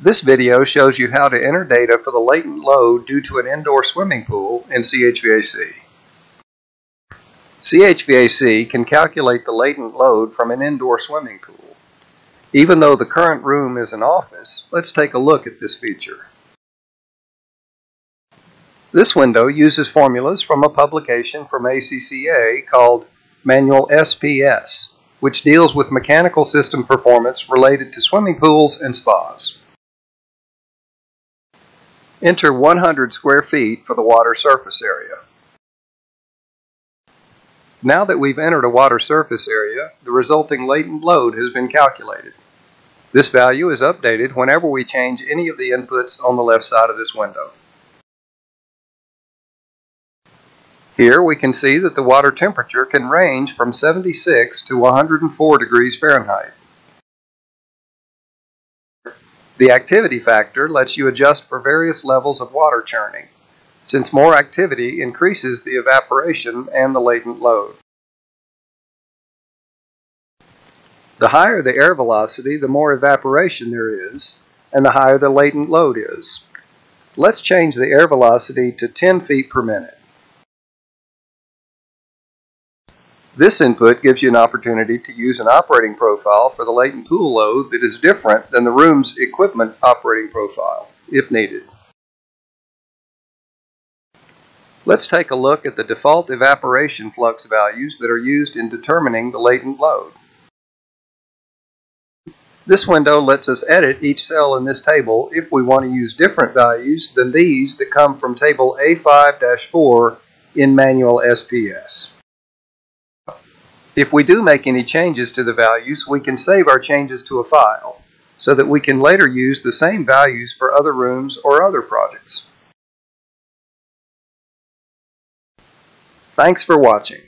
This video shows you how to enter data for the latent load due to an indoor swimming pool in CHVAC. CHVAC can calculate the latent load from an indoor swimming pool. Even though the current room is an office, let's take a look at this feature. This window uses formulas from a publication from ACCA called Manual SPS, which deals with mechanical system performance related to swimming pools and spas. Enter 100 square feet for the water surface area. Now that we've entered a water surface area, the resulting latent load has been calculated. This value is updated whenever we change any of the inputs on the left side of this window. Here we can see that the water temperature can range from 76 to 104 degrees Fahrenheit. The activity factor lets you adjust for various levels of water churning, since more activity increases the evaporation and the latent load. The higher the air velocity, the more evaporation there is, and the higher the latent load is. Let's change the air velocity to 10 feet per minute. This input gives you an opportunity to use an operating profile for the latent pool load that is different than the room's equipment operating profile, if needed. Let's take a look at the default evaporation flux values that are used in determining the latent load. This window lets us edit each cell in this table if we want to use different values than these that come from table A5-4 in Manual SPS. If we do make any changes to the values, we can save our changes to a file so that we can later use the same values for other rooms or other projects. Thanks for watching.